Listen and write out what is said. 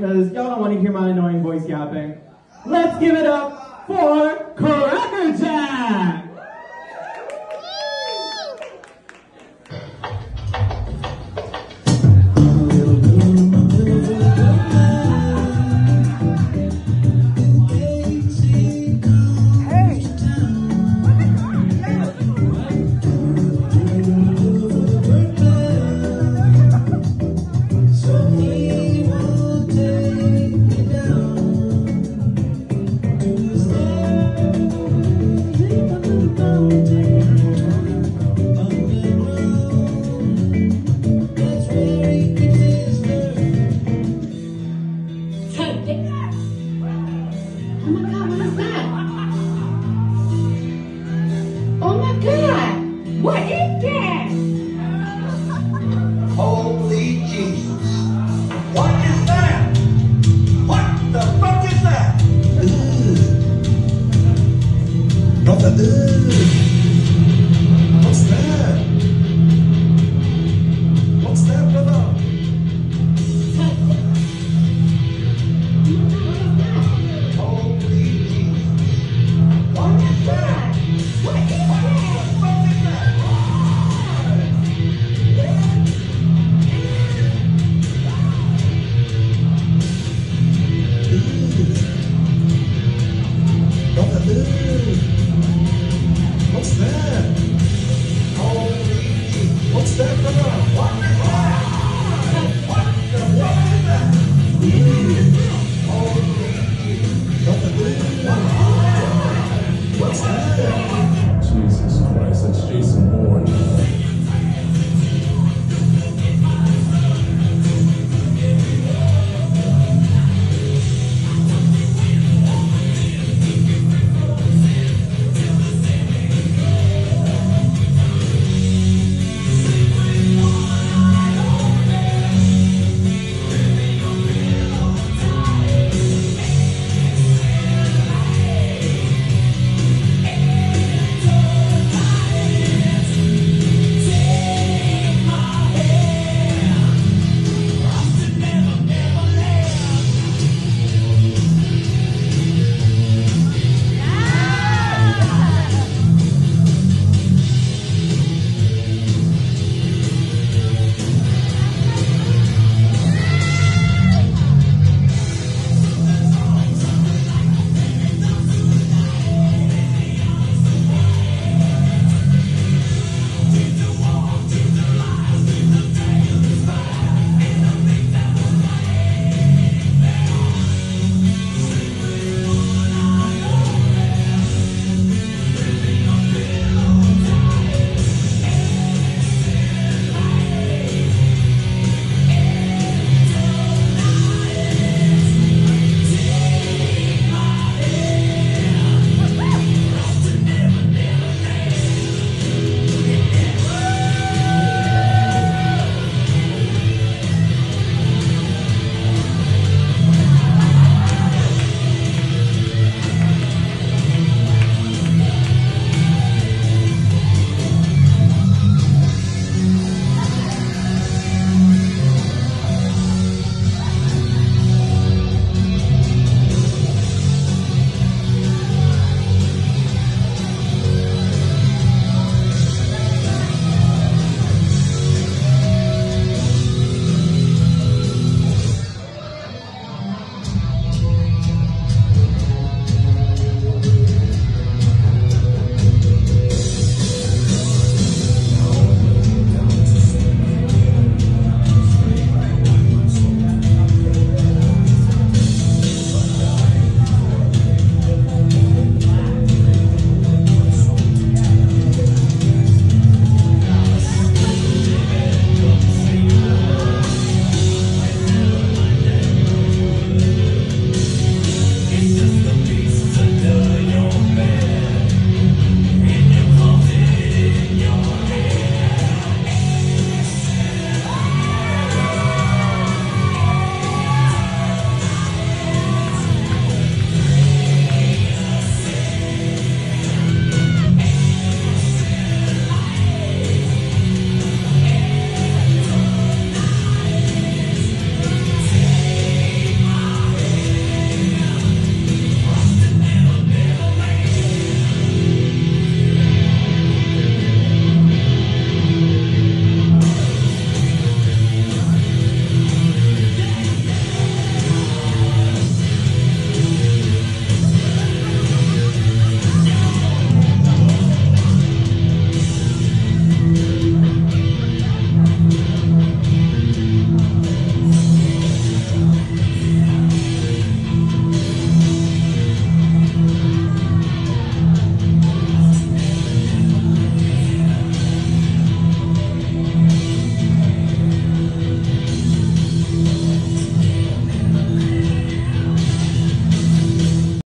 because y'all don't want to hear my annoying voice yapping. Let's give it up for Cracker Jack! volta.